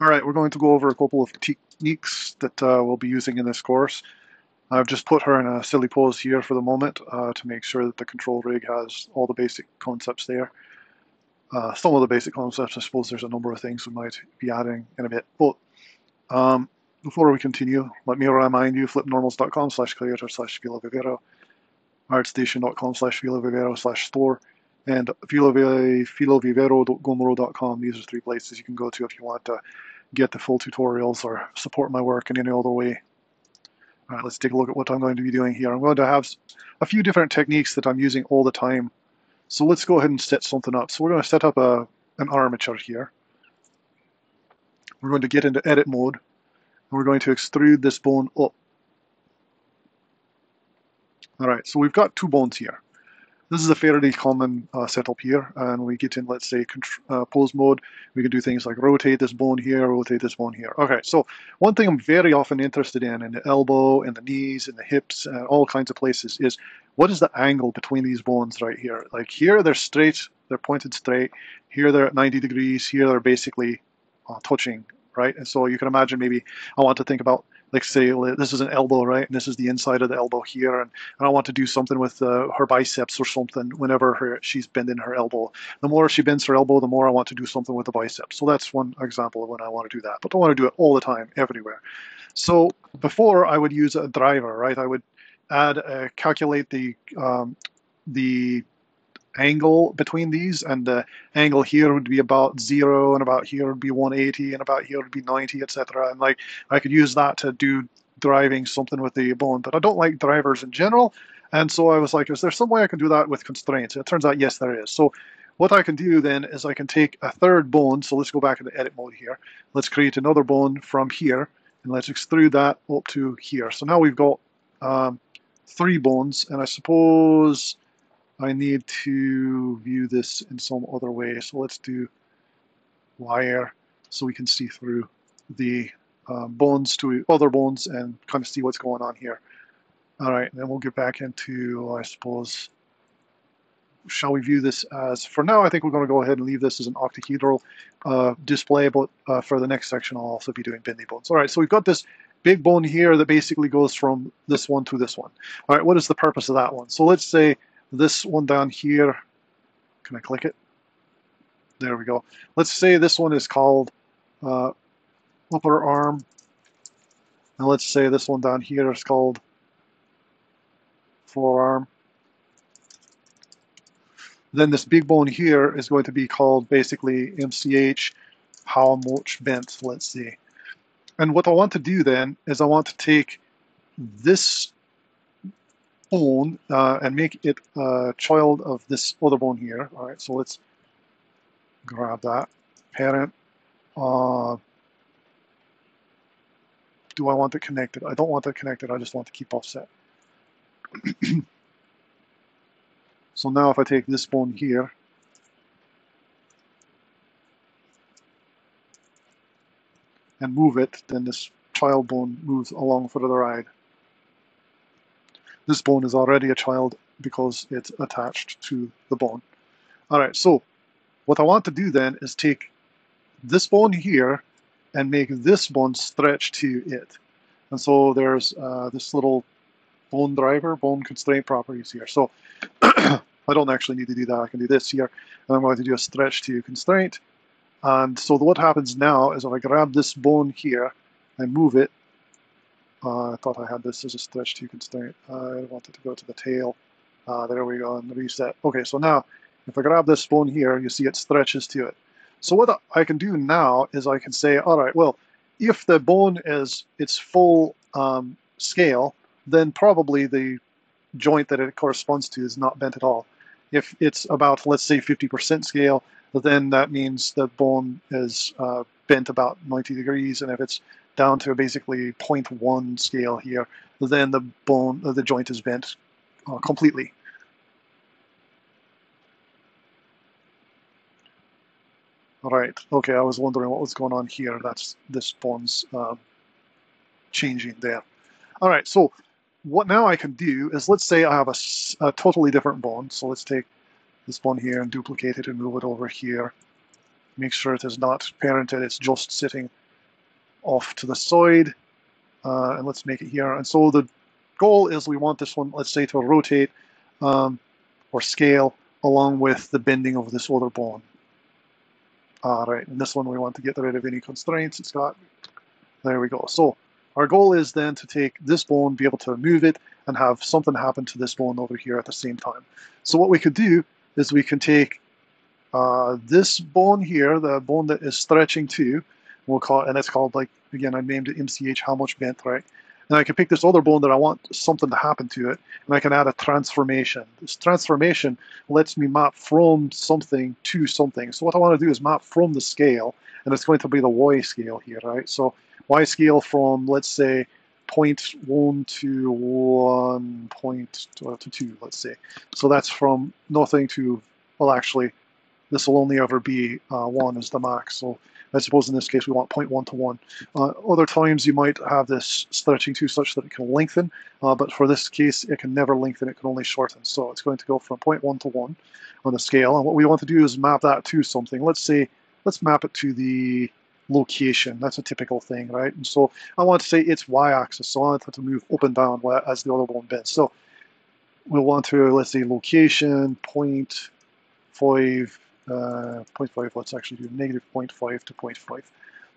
All right, we're going to go over a couple of techniques that uh, we'll be using in this course. I've just put her in a silly pose here for the moment uh, to make sure that the control rig has all the basic concepts there. Uh, some of the basic concepts, I suppose there's a number of things we might be adding in a bit. But um, before we continue, let me remind you, flippednormals.com slash creator slash philovivero, artstation.com slash philovivero slash store, and philovivero.gumroad.com. These are three places you can go to if you want to get the full tutorials or support my work in any other way. All right, let's take a look at what I'm going to be doing here. I'm going to have a few different techniques that I'm using all the time. So let's go ahead and set something up. So we're going to set up a, an armature here. We're going to get into edit mode. And we're going to extrude this bone up. All right, so we've got two bones here. This is a fairly common uh, setup here, and we get in, let's say, uh, pose mode. We can do things like rotate this bone here, rotate this bone here. Okay, so one thing I'm very often interested in, in the elbow, in the knees, in the hips, uh, all kinds of places, is what is the angle between these bones right here? Like here, they're straight, they're pointed straight. Here, they're at 90 degrees. Here, they're basically uh, touching, right? And so you can imagine maybe I want to think about like say this is an elbow, right? And this is the inside of the elbow here, and, and I want to do something with uh, her biceps or something whenever her she's bending her elbow. The more she bends her elbow, the more I want to do something with the biceps. So that's one example of when I want to do that. But I want to do it all the time, everywhere. So before I would use a driver, right? I would add uh, calculate the um, the angle between these and the angle here would be about zero and about here would be 180 and about here would be 90 etc and like I could use that to do driving something with the bone but I don't like drivers in general. And so I was like is there some way I can do that with constraints? It turns out yes there is. So what I can do then is I can take a third bone. So let's go back into edit mode here. Let's create another bone from here and let's extrude that up to here. So now we've got um, three bones. And I suppose I need to view this in some other way. So let's do wire so we can see through the uh, bones to other bones and kind of see what's going on here. All right, then we'll get back into, I suppose, shall we view this as, for now, I think we're going to go ahead and leave this as an octahedral uh, display, but uh, for the next section, I'll also be doing bendy bones. All right, so we've got this big bone here that basically goes from this one to this one. All right, what is the purpose of that one? So let's say this one down here, can I click it? There we go. Let's say this one is called uh, upper arm. And let's say this one down here is called forearm. Then this big bone here is going to be called basically MCH, how much bent, let's see. And what I want to do then is I want to take this bone uh, and make it a child of this other bone here. All right, so let's grab that parent. Uh, do I want it connected? I don't want it connected. I just want to keep offset. so now if I take this bone here, and move it, then this child bone moves along for the ride. This bone is already a child because it's attached to the bone. All right, so what I want to do then is take this bone here and make this bone stretch to it. And so there's uh, this little bone driver, bone constraint properties here. So I don't actually need to do that. I can do this here. And I'm going to do a stretch to constraint. And so what happens now is if I grab this bone here and move it, uh, I thought I had this as a stretch to constraint. I wanted to go to the tail. Uh, there we go, and reset. Okay, so now if I grab this bone here, you see it stretches to it. So what I can do now is I can say, all right, well, if the bone is its full um, scale, then probably the joint that it corresponds to is not bent at all. If it's about, let's say, 50% scale, then that means the bone is uh, bent about 90 degrees, and if it's down to basically 0.1 scale here, then the bone, the joint is bent uh, completely. All right, okay, I was wondering what was going on here. That's this bone's uh, changing there. All right, so what now I can do is let's say I have a, a totally different bone. So let's take this bone here and duplicate it and move it over here. Make sure it is not parented, it's just sitting off to the side, uh, and let's make it here. And so the goal is we want this one, let's say, to rotate um, or scale along with the bending of this other bone. All right, and this one we want to get rid of any constraints it's got. There we go. So our goal is then to take this bone, be able to move it, and have something happen to this bone over here at the same time. So what we could do is we can take uh, this bone here, the bone that is stretching to, we'll call it, and it's called like, again, I named it MCH, how much bent, right? And I can pick this other bone that I want something to happen to it, and I can add a transformation. This transformation lets me map from something to something. So what I want to do is map from the scale, and it's going to be the Y scale here, right? So Y scale from, let's say, 0.1 to 1 point uh, to 2, let's say. So that's from nothing to, well, actually, this will only ever be uh, 1 as the max. So I suppose in this case we want 0.1 to 1. Uh, other times you might have this stretching to such that it can lengthen, uh, but for this case it can never lengthen, it can only shorten. So it's going to go from 0.1 to 1 on the scale. And what we want to do is map that to something. Let's say, let's map it to the location. That's a typical thing, right? And so I want to say its y-axis, so I want to move up and down as the other one bends. So we'll want to, let's say, location, point five, uh, 0.5, let's actually do negative 0.5 to 0.5.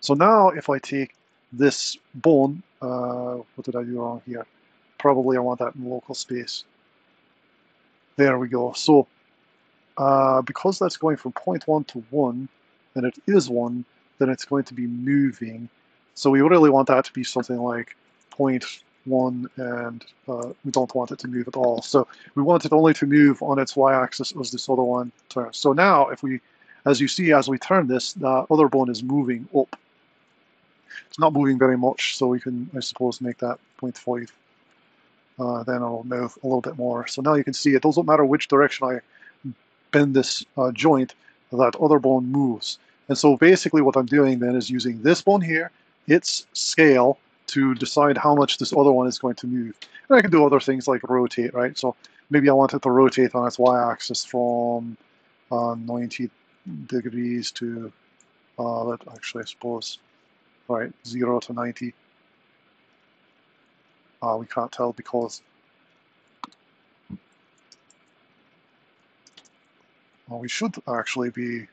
So now if I take this bone, uh, what did I do wrong here? Probably I want that in local space. There we go. So uh, because that's going from 0.1 to 1, and it is 1, then it's going to be moving. So we really want that to be something like 0.1 and uh, we don't want it to move at all. So we want it only to move on its y-axis as this other one turns. So now if we, as you see, as we turn this, the other bone is moving up. It's not moving very much, so we can, I suppose, make that 0.5. Uh, then it'll move a little bit more. So now you can see it doesn't matter which direction I bend this uh, joint, that other bone moves. And so basically what I'm doing then is using this bone here, its scale, to decide how much this other one is going to move. And I can do other things like rotate, right? So maybe I want it to rotate on its y-axis from uh, 90 degrees to, uh, let actually I suppose, right, 0 to 90. Uh, we can't tell because well, we should actually be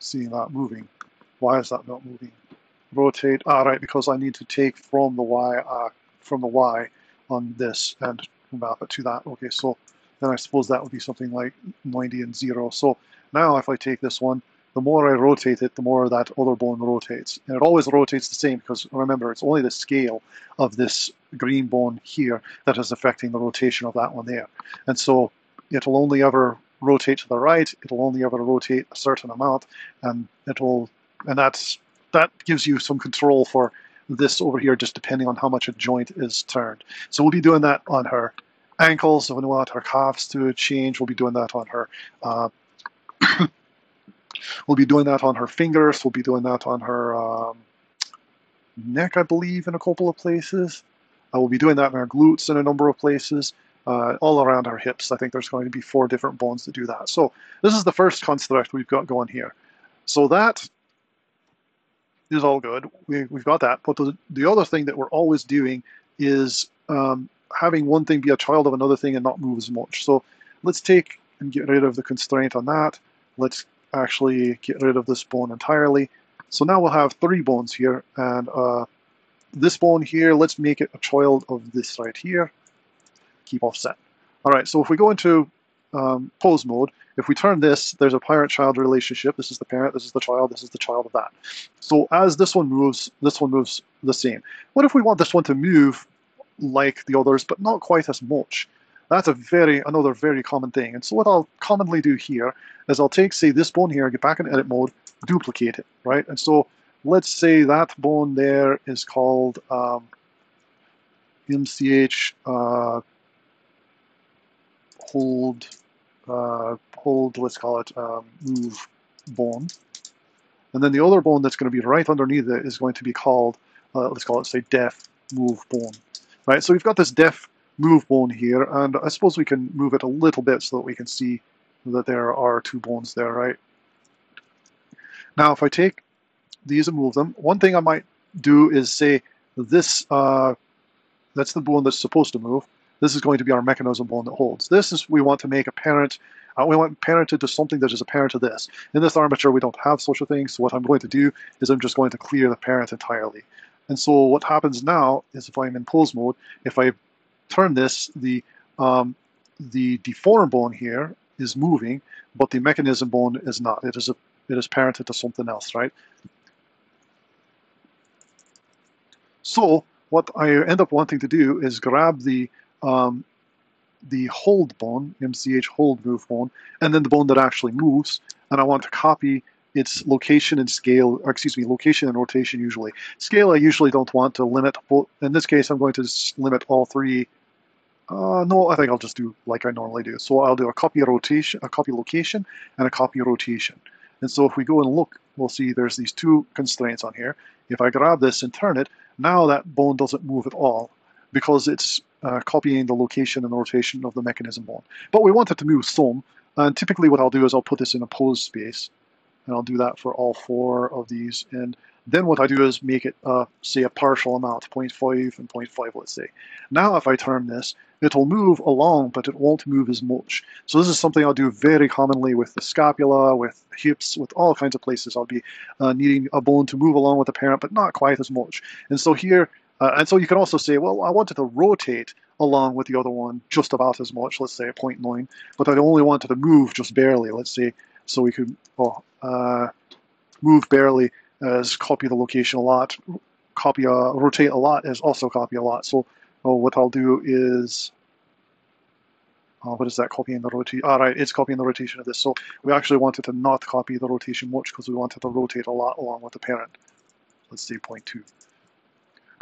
seeing that moving. Why is that not moving? Rotate, ah right, because I need to take from the Y, uh, from the Y on this and map it to that. Okay, so then I suppose that would be something like 90 and 0. So now if I take this one, the more I rotate it, the more that other bone rotates. And it always rotates the same because remember, it's only the scale of this green bone here that is affecting the rotation of that one there. And so it'll only ever rotate to the right, it'll only ever rotate a certain amount, and it'll and that's that gives you some control for this over here, just depending on how much a joint is turned. So we'll be doing that on her ankles. So we want her calves to change. We'll be doing that on her. Uh, we'll be doing that on her fingers. We'll be doing that on her um, neck, I believe, in a couple of places. Uh, we'll be doing that in her glutes in a number of places uh, all around our hips. I think there's going to be four different bones that do that. So this is the first construct we've got going here. So that is all good. We, have got that. But the, the other thing that we're always doing is um, having one thing be a child of another thing and not move as much. So let's take and get rid of the constraint on that. Let's actually get rid of this bone entirely. So now we'll have three bones here. And uh, this bone here, let's make it a child of this right here keep offset. All right, so if we go into um, pose mode, if we turn this, there's a parent-child relationship. This is the parent, this is the child, this is the child of that. So as this one moves, this one moves the same. What if we want this one to move like the others, but not quite as much? That's a very another very common thing. And so what I'll commonly do here is I'll take, say, this bone here, get back in edit mode, duplicate it, right? And so let's say that bone there is called um, MCH uh, hold, uh, hold, let's call it um, move bone. And then the other bone that's going to be right underneath it is going to be called, uh, let's call it, say, def move bone. Right, so we've got this def move bone here, and I suppose we can move it a little bit so that we can see that there are two bones there, right? Now, if I take these and move them, one thing I might do is say this, uh, that's the bone that's supposed to move. This is going to be our mechanism bone that holds. This is, we want to make a parent, uh, we want parented to something that is a parent to this. In this armature, we don't have such a thing, so what I'm going to do is I'm just going to clear the parent entirely. And so what happens now is if I'm in pose mode, if I turn this, the um, the deform bone here is moving, but the mechanism bone is not. It is a it is parented to something else, right? So what I end up wanting to do is grab the um, the hold bone, MCH hold move bone, and then the bone that actually moves, and I want to copy its location and scale, or excuse me, location and rotation usually. Scale I usually don't want to limit, in this case I'm going to limit all three. Uh, no, I think I'll just do like I normally do. So I'll do a copy rotation, a copy location, and a copy rotation. And so if we go and look, we'll see there's these two constraints on here. If I grab this and turn it, now that bone doesn't move at all because it's uh, copying the location and the rotation of the mechanism bone. But we want it to move some, and typically what I'll do is I'll put this in a pose space, and I'll do that for all four of these. And then what I do is make it, uh, say, a partial amount, 0.5 and 0.5, let's say. Now if I turn this, it'll move along, but it won't move as much. So this is something I'll do very commonly with the scapula, with hips, with all kinds of places. I'll be uh, needing a bone to move along with the parent, but not quite as much. And so here, uh, and so you can also say, well, I wanted to rotate along with the other one just about as much, let's say 0.9, but I only wanted to move just barely, let's say, so we could well, uh, move barely as copy the location a lot, copy uh, rotate a lot is also copy a lot. So well, what I'll do is, uh, what is that copying the rotation? All right, it's copying the rotation of this. So we actually wanted to not copy the rotation much because we wanted to rotate a lot along with the parent. Let's say 0.2.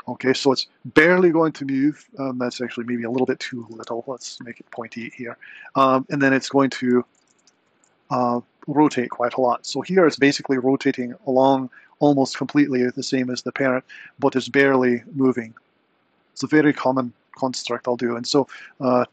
Okay, so it's barely going to move. Um, that's actually maybe a little bit too little. Let's make it 0.8 here. Um, and then it's going to uh, rotate quite a lot. So here it's basically rotating along almost completely the same as the parent, but it's barely moving. It's a very common construct I'll do. And so uh,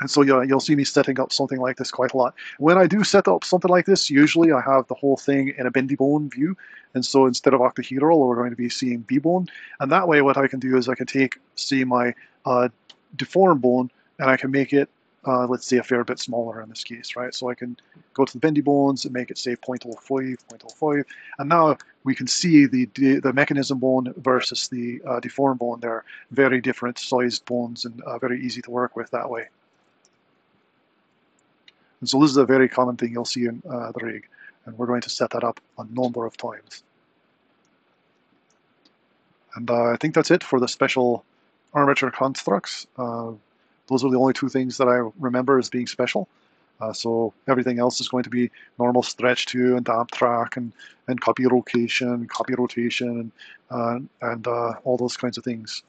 and so yeah, you'll see me setting up something like this quite a lot. When I do set up something like this, usually I have the whole thing in a bendy bone view. And so instead of octahedral, we're going to be seeing B-bone. And that way what I can do is I can take, see my uh, deform bone, and I can make it uh, let's say a fair bit smaller in this case, right? So I can go to the bendy bones and make it say 0.05, 0.05, and now we can see the the mechanism bone versus the uh, deform bone. They're very different sized bones and uh, very easy to work with that way. And so this is a very common thing you'll see in uh, the rig, and we're going to set that up a number of times. And uh, I think that's it for the special armature constructs. Uh, those are the only two things that I remember as being special. Uh, so everything else is going to be normal stretch to and damp track and, and copy location, copy rotation, and, uh, and uh, all those kinds of things.